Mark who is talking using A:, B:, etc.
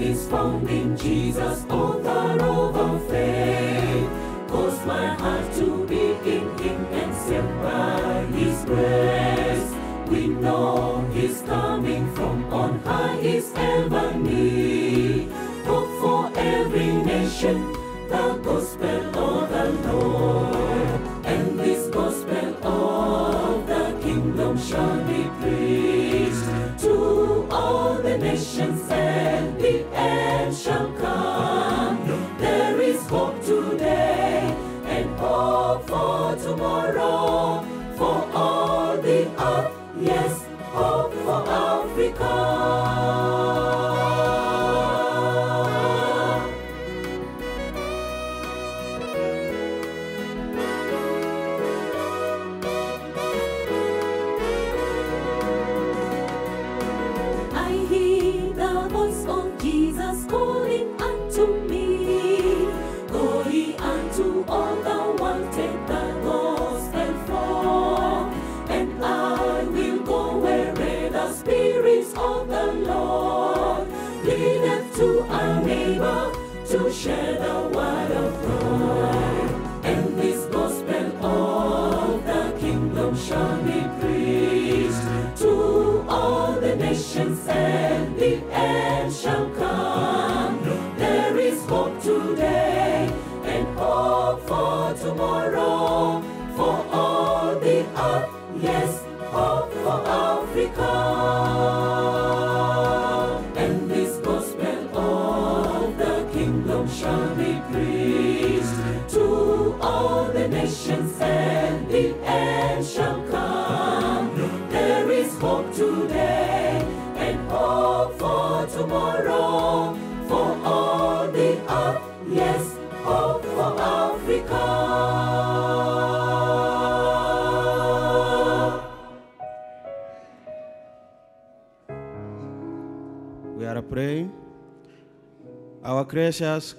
A: is found in Jesus, author of faith. Cause my heart to be in Him and set by His grace. We know He's coming from on high is ever near. Hope for every nation, the gospel of the Lord. And this gospel of the kingdom shall be preached to all the nations, end shall come. There is hope today and hope for tomorrow for all the earth. Yes, hope for Africa. Shall come. There is hope today and hope for tomorrow for tomorrow for all the earth. Yes, hope for Africa.
B: We are praying. Our gracious